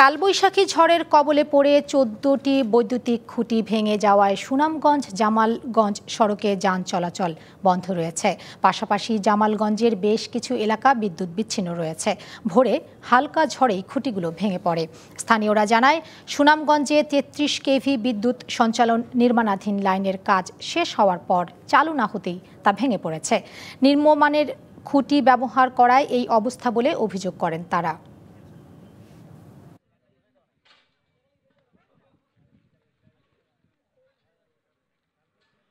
কালবৈশাখী ঝড়ের কবলে পড়ে চোদ্দটি বৈদ্যুতিক খুঁটি ভেঙে যাওয়ায় সুনামগঞ্জ জামালগঞ্জ সড়কে যান চলাচল বন্ধ রয়েছে। পাশাপাশি জামালগঞ্জের বেশ কিছু এলাকা বিদ্যুৎ বিচ্ছিন্ন রয়েছে। ভোরে হালকা ঝড়েই খুঁটিগুলো ভেঙে পড়ে। স্থানীয়রা জানায়, সুনামগঞ্জে তেত্রিশ কেভি বিদ্যুৎ সঞ্চালন নির্মাণাধীন লাইনের কাজ শেষ হওয়ার পর চালু না হতেই তা ভেঙে পড়েছে। নিম্নমানের খুঁটি ব্যবহার করায় এই অবস্থা বলে অভিযোগ করেন তারা।